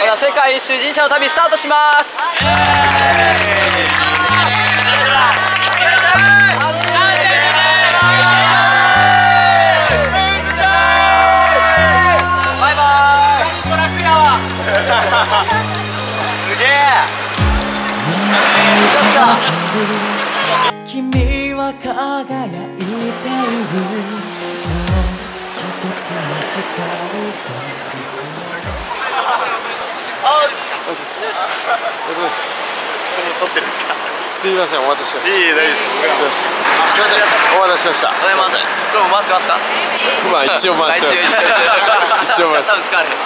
ほな世界一周人者の旅スタートします。すげえ君は輝いているそう一つの光おはようございます。おはようございます。撮ってるんですかすいません、お待たせしました。いい大丈夫ですすいません。あ、すいません。お待たせしました。おはようございますどうも待ってますかまあ、一応回してます。一応回して多分疲れる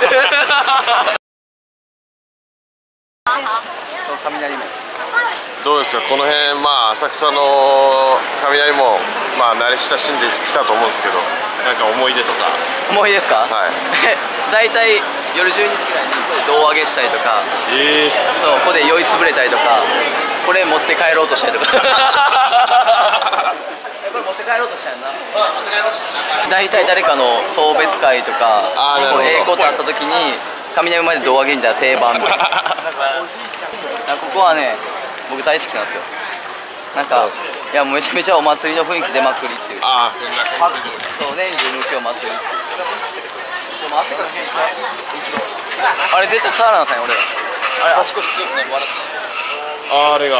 雷門ですどうですか、この辺、まあ、浅草の雷も、まあ、慣れ親しんできたと思うんですけど。なんか思い出とか。もういいですかはい。大体夜12時ぐらいに胴上げしたりとかええそうここで酔いつぶれたりとかこれ持って帰ろうとしたりとか。これ持って帰ろうとしたよな。大体誰かの送別会とかええことあった時に雷まで胴上げみたいな定番みたいなここはね僕大好きなんですよ。なんかいやめちゃめちゃお祭りの雰囲気出まくりっていう。ああ。そう年中無休祭り。でも汗から引いうあれ絶対触らなあかん俺らあれ足腰強くなる笑ってたんですよあ、あれが。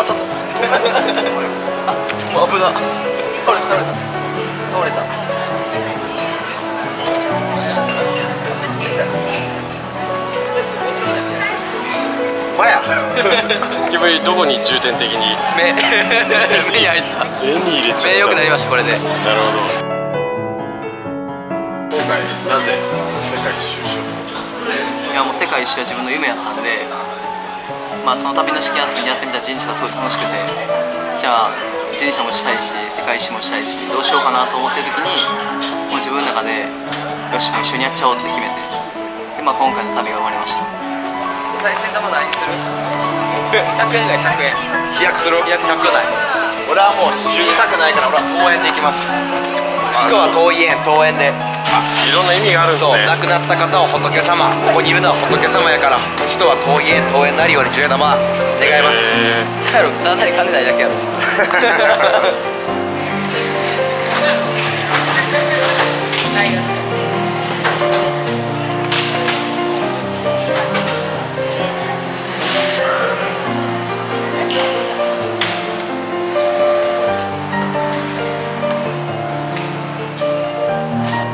あちょっと危な倒れた。倒れた。倒れた。まや煙どこに重点的に。目目に入った。目に入れちゃった。目良くなりました。これでなるほど。今回、なぜ世界一周しようと思った。んですか。いやもう世界一周は自分の夢やった。んでまあその旅の資金集めにやってみた。人生がすごい楽しくてじゃあ人生もしたいし世界一周もしたいしどうしようかなと思ってる時にもう自分の中でよしもう一緒にやっちゃおうって決めてで、まあ、今回の旅が生まれました。再銭玉何にする ?100 円が100円。飛躍する？100ない俺はもう死にたくないから俺は公園で行きます。使徒は遠い縁遠縁で。いろんな意味があるんですね。そう亡くなった方を仏様。ここにいるのは仏様やから使徒は遠い縁遠縁なりように十円玉願います。じゃあやろただ単に金ないだけやろ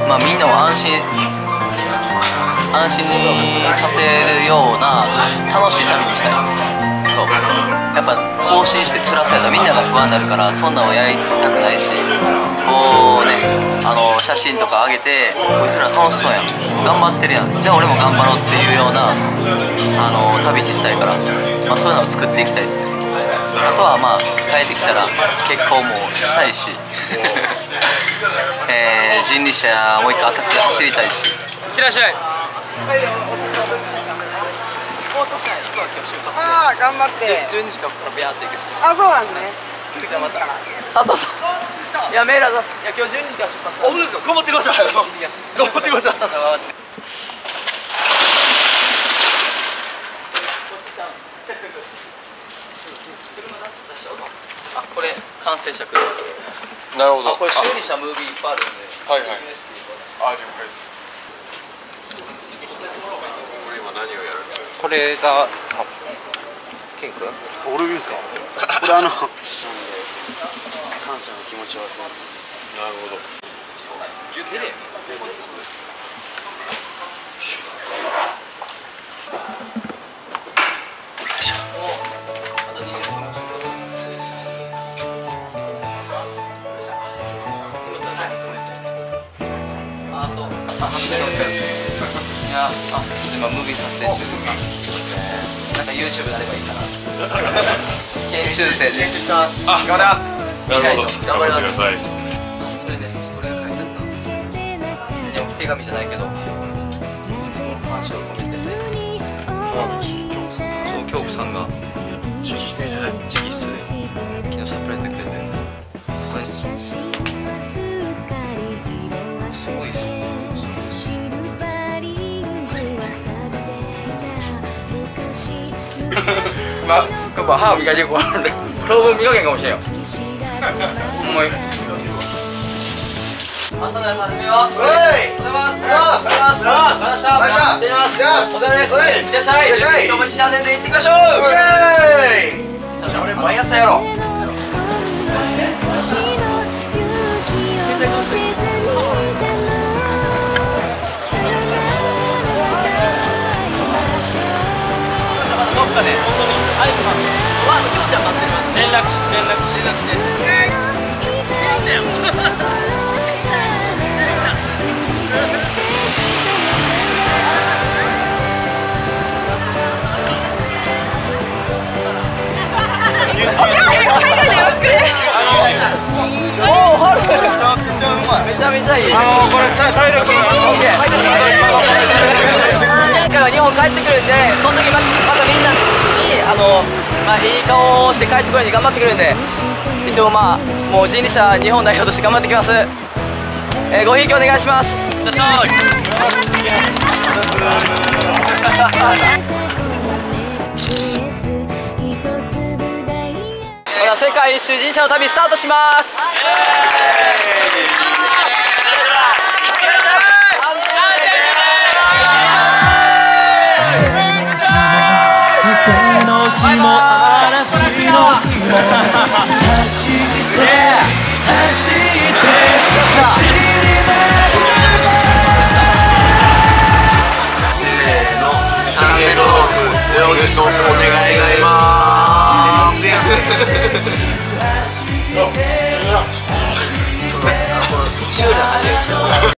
まあみんなを安心安心にさせるような楽しい旅にしたいそうやっぱ更新して辛さやった。らみんなが不安になるからそんなんをやりたくないし。こうねあの写真とか上げてこいつら楽しそうやん。頑張ってるやん。じゃあ俺も頑張ろうっていうようなあの旅にしたいから、まあ、そういうのを作っていきたいですね。あとはまあ帰ってきたら結婚もしたいし、えー人力車もう一回浅草で走りたいし。いってらっしゃい。スポーツ車行くわ今日就活ああ頑張って。12時からビャーって行くし。あそうなんね。じゃあまた。佐藤さん。いやメールだいや今日12時から出発。本当ですか？頑張って。ください頑頑張ってください。これ完成した車です。なるほど。あこれ修理したムービーいっぱいあるんで。はいはい。あ、了解です。これ今何をやるんですか。これがケン君？俺言うんですか？これあの感謝の気持ちを忘れないなるほど。出れあと、あ、いや、あ、今ムービー撮影中ですなんか YouTube なればいいかな。研修生で練習してます。あ、頑張ります。なるほど。頑張ります。それで、それが書いてあったんですよ。手紙じゃないけど感謝を込めてね。そう京子さんが。直筆で昨日サプライズくれて。これ まあ、やっぱ歯磨いてこう当分磨けんかもしれんよほんまに朝の始めます。おいはようございます。おはようございます。おはようございました。おはようございました失礼します。お疲れです。はいいってらっしゃい。いってらっしゃい今日も一日アテンで行ってきましょう。イエーイ少々俺毎朝やろうどっかで、あれとか、わあ、きょうちゃん待ってるます。連絡連絡連絡して。めちゃ。めちゃめちゃいい。あのこれ体力今回は日本帰ってくるんで、その時ままたみんなにあの、まあ、いい顔をして帰ってくるように頑張ってくるんで、一応まあ、もう人力車日本代表として頑張ってきます。えーごひいきお願いします。いらっしゃい。まだ世界一周人車の旅スタートします。どうぞお願いします。